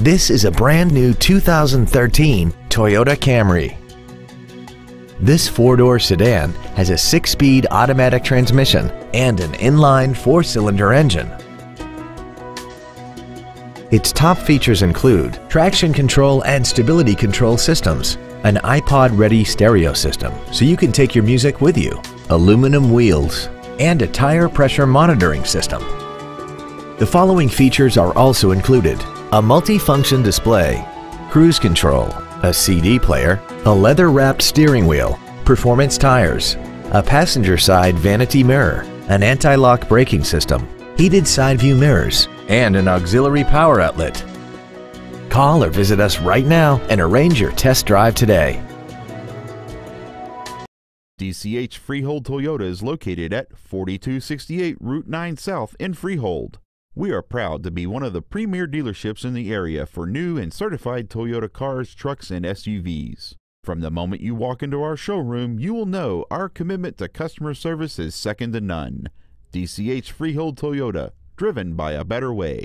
This is a brand new 2013 Toyota Camry. This four-door sedan has a six-speed automatic transmission and an inline four-cylinder engine. Its top features include traction control and stability control systems, an iPod-ready stereo system so you can take your music with you, aluminum wheels, and a tire pressure monitoring system. The following features are also included. A multi-function display, cruise control, a CD player, a leather-wrapped steering wheel, performance tires, a passenger side vanity mirror, an anti-lock braking system, heated side view mirrors, and an auxiliary power outlet. Call or visit us right now and arrange your test drive today. DCH Freehold Toyota is located at 4268 Route 9 South in Freehold. We are proud to be one of the premier dealerships in the area for new and certified Toyota cars, trucks, and SUVs. From the moment you walk into our showroom, you will know our commitment to customer service is second to none. DCH Freehold Toyota, driven by a better way.